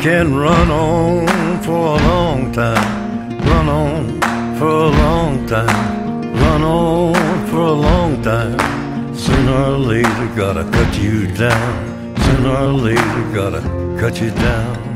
can run on for a long time, run on for a long time, run on for a long time. Sooner or later, gotta cut you down. Sooner or later, gotta cut you down.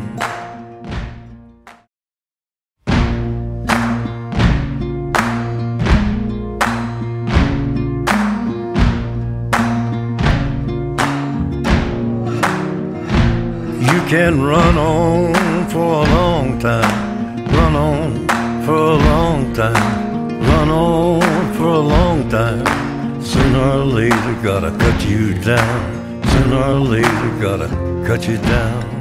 Can run on for a long time, run on for a long time, run on for a long time. Sooner or later, gotta cut you down. Sooner or later, gotta cut you down.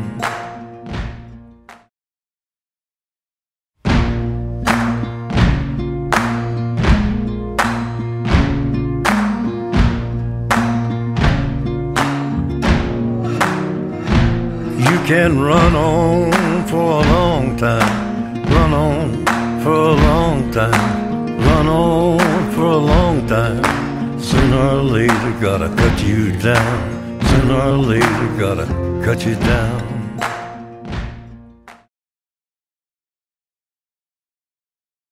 You can run on for a long time, run on for a long time, run on for a long time. Sooner or later, gotta cut you down. Sooner or later, gotta cut you down.